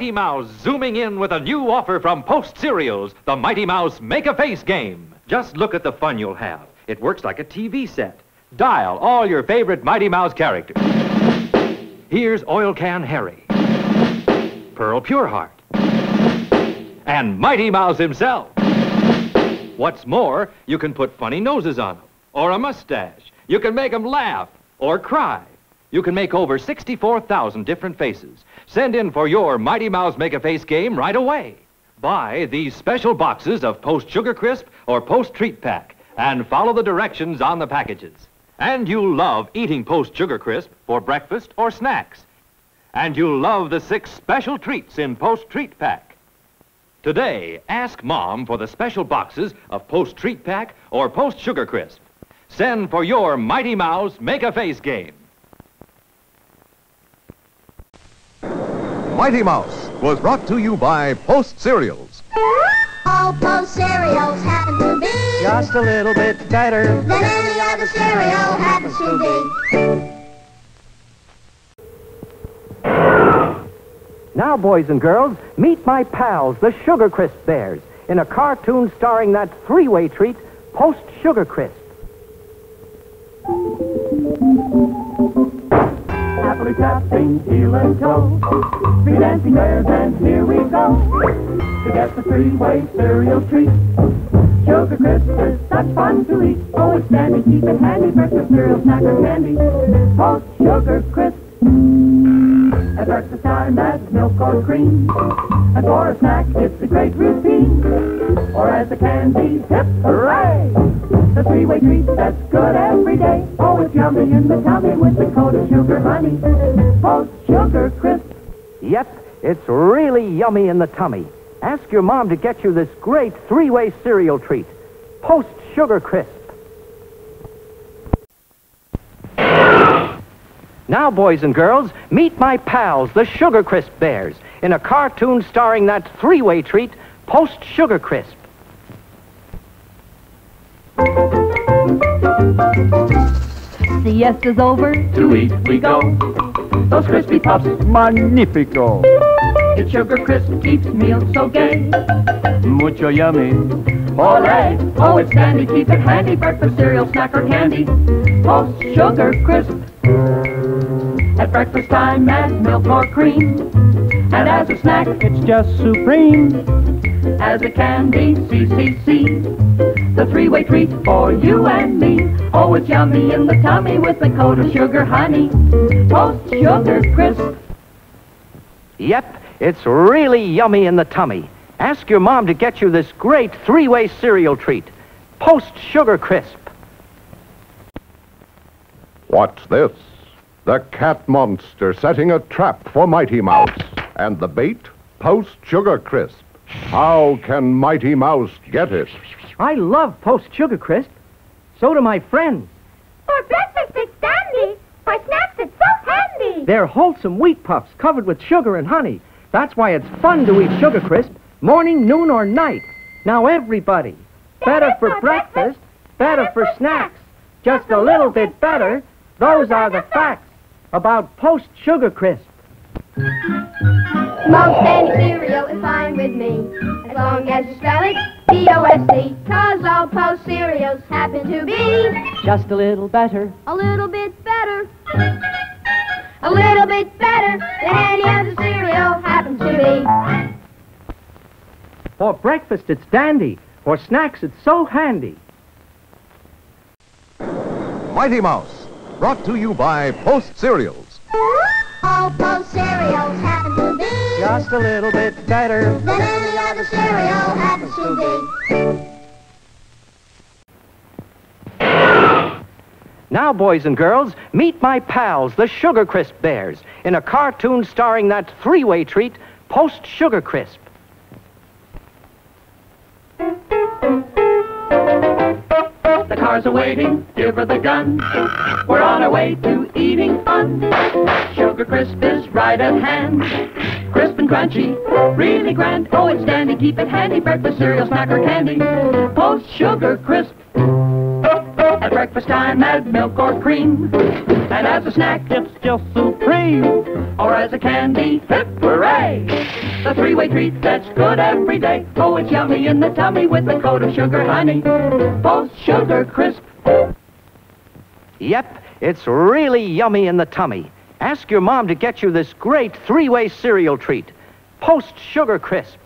Mighty Mouse zooming in with a new offer from Post Cereals, the Mighty Mouse Make a Face game. Just look at the fun you'll have. It works like a TV set. Dial all your favorite Mighty Mouse characters. Here's Oil Can Harry, Pearl Pureheart, and Mighty Mouse himself. What's more, you can put funny noses on them, or a mustache. You can make them laugh or cry. You can make over 64,000 different faces. Send in for your Mighty Mouse Make a Face game right away. Buy these special boxes of Post Sugar Crisp or Post Treat Pack and follow the directions on the packages. And you'll love eating Post Sugar Crisp for breakfast or snacks. And you'll love the six special treats in Post Treat Pack. Today, ask Mom for the special boxes of Post Treat Pack or Post Sugar Crisp. Send for your Mighty Mouse Make a Face game. Mighty Mouse was brought to you by Post Cereals. All Post cereals happen to be Just a little bit better. than any other cereal happens to be. Now, boys and girls, meet my pals, the Sugar Crisp Bears, in a cartoon starring that three-way treat, Post Sugar Crisp. Happily tapping heel and toe. Three dancing bears, and here we go. To get the three-way cereal treat. Sugar Crisp is such fun to eat. Always dandy, keep it handy. Breakfast cereal, snack, or candy. Post Sugar Crisp. Breakfast time, add milk or cream. And for a snack, it's a great routine. Or as a candy, hip hooray! The three-way treat that's good every day. Oh, it's yummy in the tummy with the coat of sugar honey. Post Sugar Crisp. Yep, it's really yummy in the tummy. Ask your mom to get you this great three-way cereal treat, Post Sugar Crisp. Now, boys and girls, meet my pals, the Sugar Crisp Bears, in a cartoon starring that three-way treat, Post Sugar Crisp. Siesta's over. To eat we go. Those crispy puffs, Magnifico. it's Sugar Crisp keeps meals so gay. Mucho yummy. Olé! Oh, it's dandy, keep it handy. Breakfast cereal, snack, or candy. Post Sugar Crisp. At breakfast time, add milk or cream. And as a snack, It's just supreme. as a candy, CCC. The three-way treat for you and me. Oh, it's yummy in the tummy with a coat of sugar honey. Post Sugar Crisp. Yep, it's really yummy in the tummy. Ask your mom to get you this great three-way cereal treat, Post Sugar Crisp. What's this? The cat monster setting a trap for Mighty Mouse. And the bait? Post Sugar Crisp. How can Mighty Mouse get it? I love Post Sugar Crisp. So do my friends. For breakfast, it's dandy. For snacks, it's so handy. They're wholesome wheat puffs covered with sugar and honey. That's why it's fun to eat Sugar Crisp, morning, noon, or night. Now, everybody, better for breakfast, better for snacks, just a little bit better. Those are the facts about Post Sugar Crisp. Most any cereal is fine with me. As long as you spell it P-O-S-T. Cause all Post cereals happen to be Just a little better. a little bit better. A little bit better than any other cereal happens to be. For breakfast, it's dandy. For snacks, it's so handy. Mighty Mouse, brought to you by Post Cereals. All Post cereals happen to be Just a little bit better. than any other cereal happens to be. Now, boys and girls, meet my pals, the Sugar Crisp Bears, in a cartoon starring that three-way treat, Post Sugar Crisp. Cars are waiting, give her the gun. We're on our way to eating fun. Sugar Crisp is right at hand. Crisp and crunchy, really grand. Oh, it's dandy, keep it handy. Breakfast cereal, snack, or candy. Post Sugar Crisp. At breakfast time, add milk or cream. And as a snack, it's just supreme. Or as a candy, hip hooray! A three-way treat that's good every day. Oh, it's yummy in the tummy with a coat of sugar honey. Post Sugar Crisp. Yep, it's really yummy in the tummy. Ask your mom to get you this great three-way cereal treat. Post Sugar Crisp.